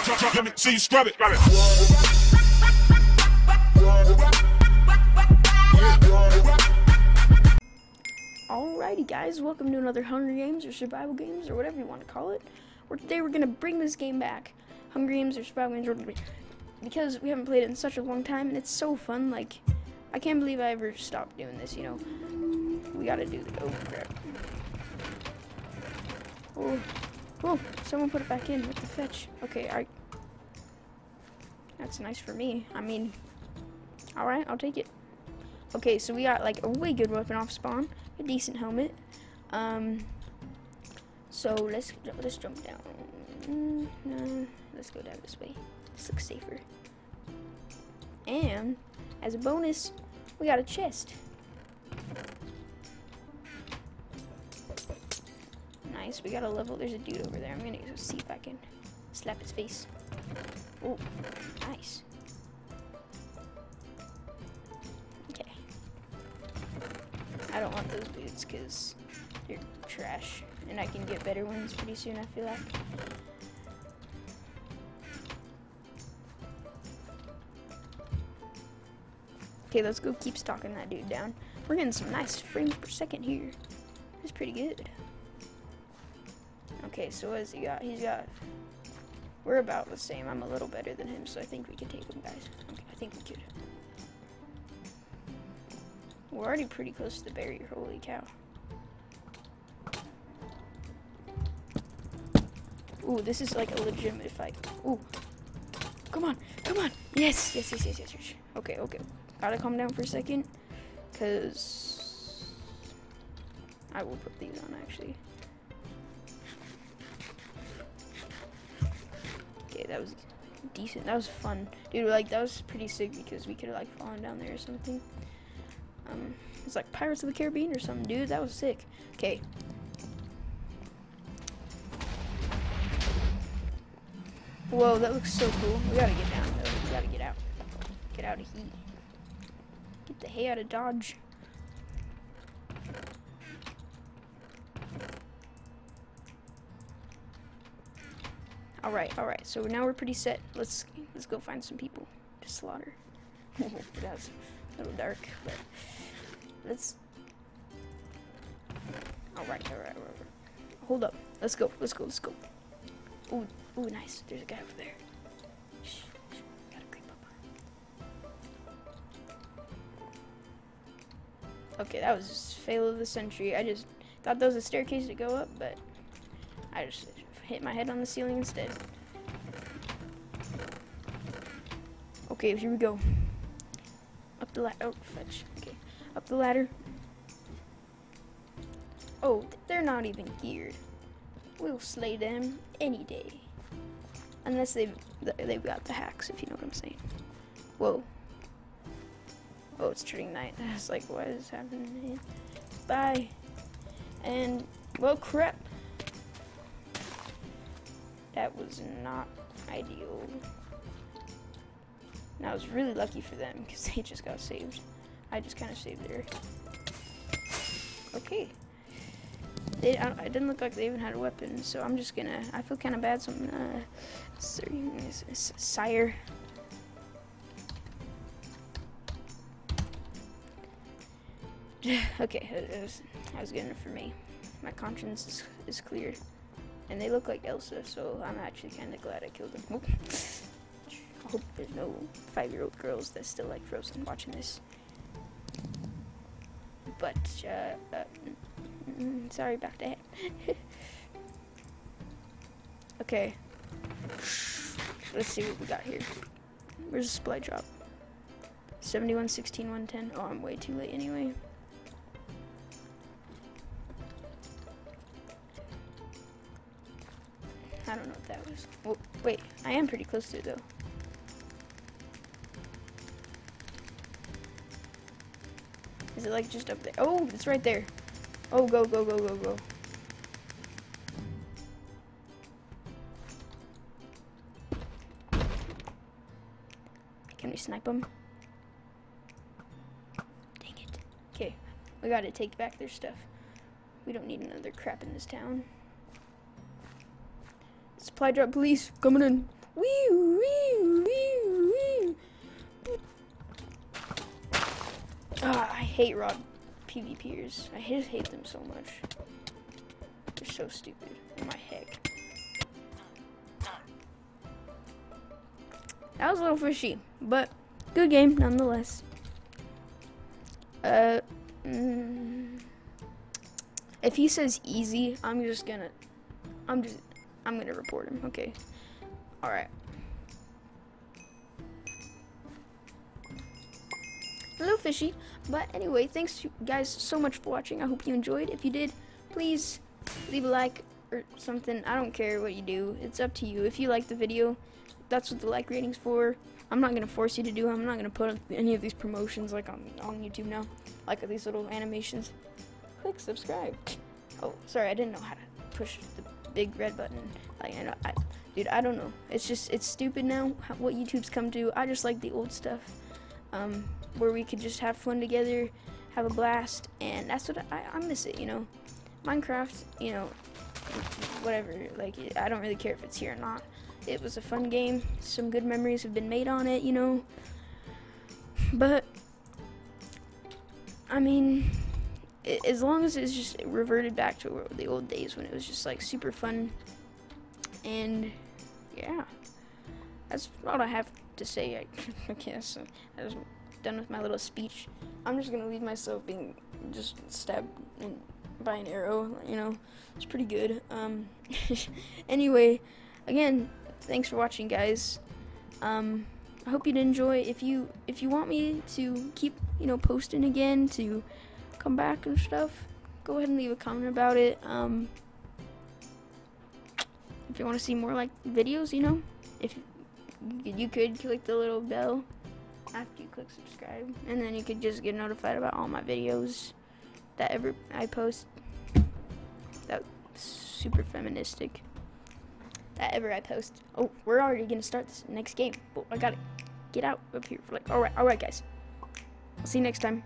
See you scrub it. It. Alrighty guys, welcome to another Hunger Games or Survival Games or whatever you want to call it. Where today we're gonna bring this game back. Hunger Games or Survival Games because we haven't played it in such a long time and it's so fun, like I can't believe I ever stopped doing this, you know. We gotta do the oh crap. Oh oh someone put it back in with the fetch. Okay, I that's nice for me. I mean alright, I'll take it. Okay, so we got like a way good weapon off spawn, a decent helmet. Um, so let's let's jump down. Mm, no, let's go down this way. This looks safer. And as a bonus, we got a chest. Nice. We got a level. There's a dude over there. I'm gonna go see if I can slap his face. Oh, nice. Okay. I don't want those boots because they're trash. And I can get better ones pretty soon, I feel like. Okay, let's go keep stalking that dude down. We're getting some nice frames per second here. That's pretty good. Okay, so what has he got? He's got... We're about the same. I'm a little better than him, so I think we can take him, guys. Okay, I think we could. We're already pretty close to the barrier. Holy cow. Ooh, this is like a legitimate fight. Ooh. Come on. Come on. Yes. Yes, yes, yes, yes. yes. Okay, okay. Gotta calm down for a second. Because... I will put these on, actually. That was decent. That was fun. Dude, like, that was pretty sick because we could have, like, fallen down there or something. Um, it's like Pirates of the Caribbean or something, dude. That was sick. Okay. Whoa, that looks so cool. We gotta get down, though. We gotta get out. Get out of heat. Get the hay out of Dodge. All right, all right. So now we're pretty set. Let's let's go find some people to slaughter. That's a little dark, but let's. All right, all right, all right. Hold up. Let's go. Let's go. Let's go. Ooh, ooh, nice. There's a guy over there. Gotta creep up. Okay, that was fail of the century. I just thought there was a staircase to go up, but I just hit my head on the ceiling instead. Okay, here we go. Up the ladder. Oh, fetch. Okay. Up the ladder. Oh, they're not even geared. We'll slay them any day. Unless they've, they've got the hacks, if you know what I'm saying. Whoa. Oh, it's turning night. I was like, what is happening? Bye. And, well, crap. That was not ideal. And I was really lucky for them because they just got saved. I just kind of saved their. Okay. They, I, didn't look like they even had a weapon, so I'm just gonna. I feel kind of bad, so I'm gonna. Sorry, sire. okay, was, that was good enough for me. My conscience is, is cleared. And they look like Elsa, so I'm actually kind of glad I killed them. Oop. I hope there's no five-year-old girls that still like Frozen watching this. But, uh, uh mm, sorry about that. okay. Let's see what we got here. Where's the supply drop? 71, 16, 110. Oh, I'm way too late anyway. I don't know what that was. Well, wait, I am pretty close to it though. Is it like just up there? Oh, it's right there. Oh, go, go, go, go, go. Can we snipe them? Dang it. Okay, we gotta take back their stuff. We don't need another crap in this town. Supply drop police coming in. Wee wee wee wee. Ah, I hate Rod PvPers. I just hate them so much. They're so stupid. Oh my heck. That was a little fishy, but good game nonetheless. Uh, mm, if he says easy, I'm just gonna, I'm just, I'm gonna report him. Okay. All right. A little fishy, but anyway, thanks you guys so much for watching. I hope you enjoyed. If you did, please leave a like or something. I don't care what you do. It's up to you. If you like the video, that's what the like rating's for. I'm not gonna force you to do. I'm not gonna put any of these promotions like on on YouTube now, like these little animations. Click subscribe. Oh, sorry, I didn't know how to push the big red button. Like, I I, dude, I don't know. It's just it's stupid now what YouTube's come to. I just like the old stuff, um, where we could just have fun together, have a blast, and that's what I, I miss it. You know, Minecraft. You know, whatever. Like, I don't really care if it's here or not. It was a fun game. Some good memories have been made on it, you know. But I mean, i as long as it's just reverted back to the old days when it was just like super fun, and yeah, that's all I have to say. I, I guess I was done with my little speech. I'm just gonna leave myself being just stabbed in, by an arrow. You know, it's pretty good. Um, anyway, again, thanks for watching, guys. Um, I hope you enjoy. If you if you want me to keep you know posting again to come back and stuff, go ahead and leave a comment about it. Um, if you want to see more like videos, you know, if you could click the little bell after you click subscribe, and then you could just get notified about all my videos that ever I post. That super feministic that ever I post. Oh, we're already gonna start this next game. But I gotta get out of here for like alright, alright guys. I'll see you next time.